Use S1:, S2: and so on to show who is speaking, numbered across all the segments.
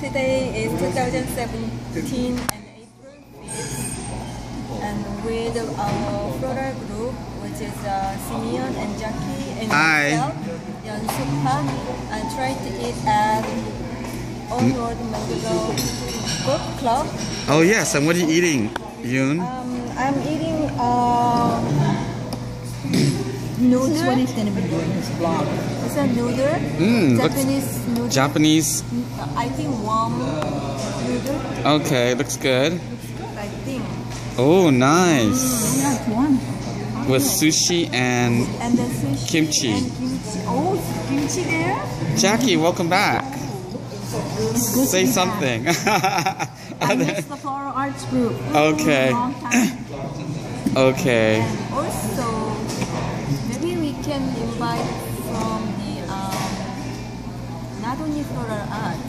S1: Today is 2017 and April 5th. And with our floral group, which is uh, Simeon and Jackie and
S2: Hi.
S1: myself, Yeon and try to eat at Onward Mango Book Club.
S2: Oh yes, and what are you eating, Yoon?
S1: Um, I'm eating um,
S3: Notes what
S1: noodle.
S3: he's going to be doing his vlog.
S1: It's a noodle.
S2: Mm, looks-
S1: Japanese noodle.
S2: Japanese.
S1: I think warm noodle.
S2: Okay, looks good.
S1: Looks good, I think.
S2: Oh, nice.
S3: That's one.
S2: With sushi and
S1: And then sushi
S2: Kimchi.
S1: and kimchi. Oh, kimchi there?
S2: Jackie, welcome back.
S3: Good
S2: Say something.
S3: back. I missed the floral arts group.
S2: Okay. Okay.
S1: And also, maybe we can invite from the um, not only floral art,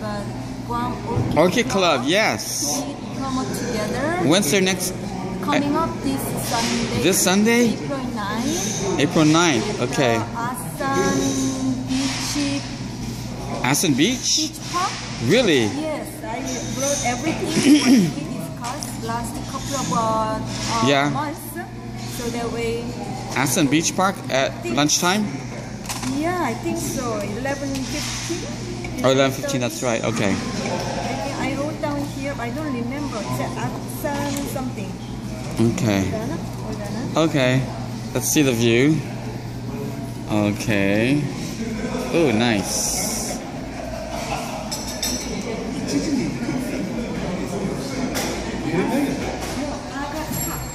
S1: but Guam Orchid,
S2: Orchid Club, yes.
S1: We come up together.
S2: When's their next?
S1: Coming up this Sunday.
S2: This Sunday?
S1: April 9th.
S2: April 9th. Okay.
S1: The Asan Beach
S2: Asan Beach?
S1: Beach Park.
S2: Really?
S1: Yes, I wrote everything what we discussed last couple of uh, uh,
S2: Yeah.
S1: months. So that way,
S2: Asan Beach Park at lunchtime?
S1: yeah, I think so. 11.15?
S2: Oh, 11.15, that's right. Okay.
S1: I, think I wrote down here, but I don't remember. It's Asan something.
S2: Okay.
S1: Dana? Or Dana?
S2: Okay. Let's see the view. Okay. Oh, nice.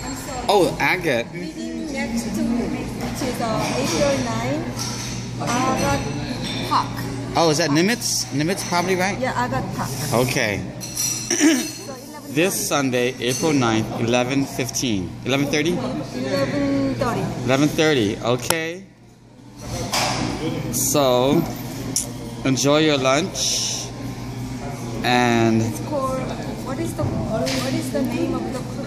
S1: I'm sorry.
S2: Oh,
S1: Agat. Next to uh, April 9, Agat Park.
S2: Oh, is that Nimitz? Nimitz probably right?
S1: Yeah, Agat Park.
S2: Okay. This Sunday, April 9th, 11.15. 11.30?
S1: 11.30.
S2: 11.30. Okay. So, enjoy your lunch. And
S1: It's called, what is the, what is the name of the?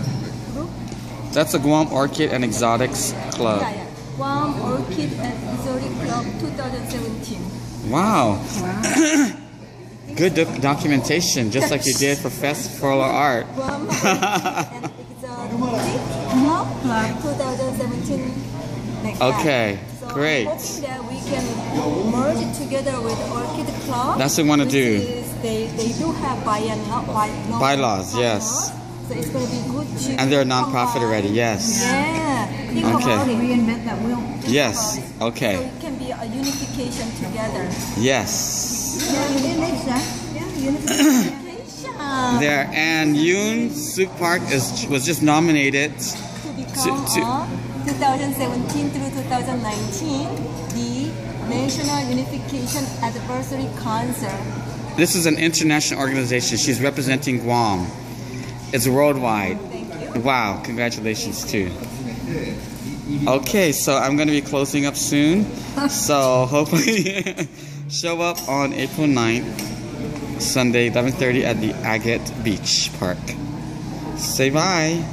S2: That's the Guam Orchid and Exotics Club.
S1: Yeah, yeah. Guam Orchid and Exotic Club 2017.
S2: Wow.
S3: Wow.
S2: Good doc- documentation, just like you did for Fest for Art.
S1: Guam Orchid and Exotic Club 2017. Like.
S2: Okay,
S1: So
S2: great.
S1: Hoping that we can merge it together with Orchid Club.
S2: That's what we wanna do.
S1: Is they, they do have by, by, no,
S2: Bylaws, yes.
S1: So it's going to be good to
S2: And they're a nonprofit already, yes.
S1: Yeah. Think
S2: Okay.
S1: about it.
S3: Reinvent that wheel.
S2: Yes,
S1: So
S2: okay.
S1: it can be a unification together.
S2: Yes.
S3: Yeah, it makes sense.
S1: Yeah, unification.
S2: There, and Yoon Suk Park is, was just nominated.
S1: to become
S2: to-
S1: a 2017 through 2019 the National Unification Advisory Council.
S2: This is an international organization. She's representing Guam. It's worldwide.
S1: Thank you.
S2: Wow, congratulations too. Okay, so I'm going to be closing up soon. So hopefully show up on April 9th, Sunday, 11:30 at the Agat Beach Park. Say bye.